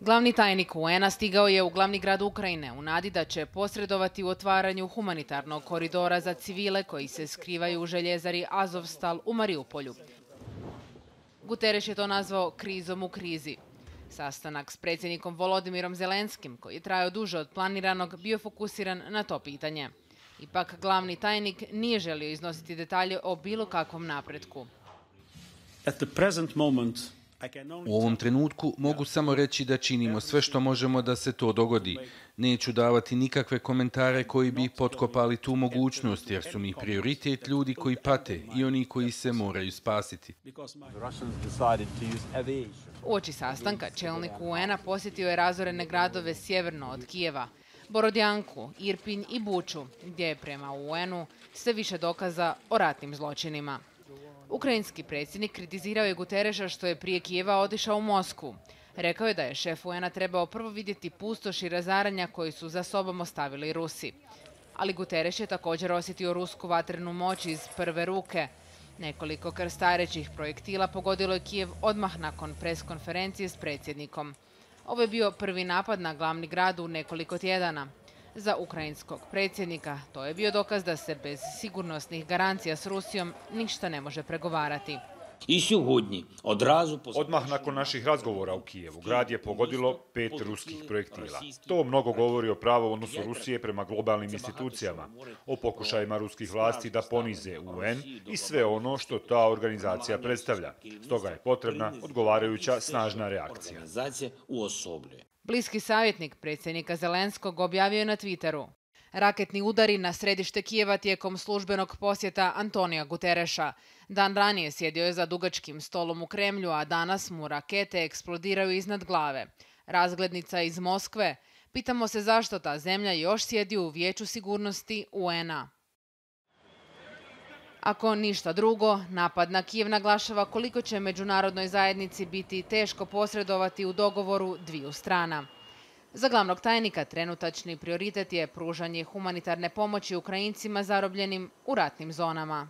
Glavni tajnik UN-a stigao je u glavni grad Ukrajine u nadi da će posredovati u otvaranju humanitarnog koridora za civile koji se skrivaju u željezari Azovstal u Mariupolju. Guterres je to nazvao krizom u krizi. Sastanak s predsjednikom Volodimirom Zelenskim, koji je trajao duže od planiranog, bio fokusiran na to pitanje. Ipak glavni tajnik nije želio iznositi detalje o bilo kakvom napretku. U ovom trenutku mogu samo reći da činimo sve što možemo da se to dogodi. Neću davati nikakve komentare koji bi potkopali tu mogućnost, jer su mi prioritet ljudi koji pate i oni koji se moraju spasiti. U oči sastanka čelnik UN-a posjetio je razorene gradove sjeverno od Kijeva, Borodjanku, Irpinj i Buču, gdje je prema UN-u sve više dokaza o ratnim zločinima. Ukrajinski predsjednik kritizirao je Gutereša što je prije Kijeva otišao u Moskvu. Rekao je da je šef UN-a trebao prvo vidjeti pustoš i razaranja koji su za sobom ostavili Rusi. Ali Guterres je također osjetio rusku vatrenu moć iz prve ruke. Nekoliko krstarećih projektila pogodilo je Kijev odmah nakon preskonferencije s predsjednikom. Ovo je bio prvi napad na glavni grad u nekoliko tjedana. Za ukrajinskog predsjednika to je bio dokaz da se bez sigurnosnih garancija s Rusijom ništa ne može pregovarati. Odmah nakon naših razgovora u Kijevu, grad je pogodilo pet ruskih projektila. To mnogo govori o pravo odnosu Rusije prema globalnim institucijama, o pokušajima ruskih vlasti da ponize UN i sve ono što ta organizacija predstavlja. Stoga je potrebna odgovarajuća snažna reakcija. Bliski savjetnik predsjednika Zelenskog objavio je na Twitteru. Raketni udari na središte Kijeva tijekom službenog posjeta Antonija Gutereša. Dan ranije sjedio je za dugačkim stolom u Kremlju, a danas mu rakete eksplodiraju iznad glave. Razglednica iz Moskve. Pitamo se zašto ta zemlja još sjedi u vijeću sigurnosti UN-a. Ako ništa drugo, napad na Kijev naglašava koliko će međunarodnoj zajednici biti teško posredovati u dogovoru dviju strana. Za glavnog tajnika trenutačni prioritet je pružanje humanitarne pomoći Ukrajincima zarobljenim u ratnim zonama.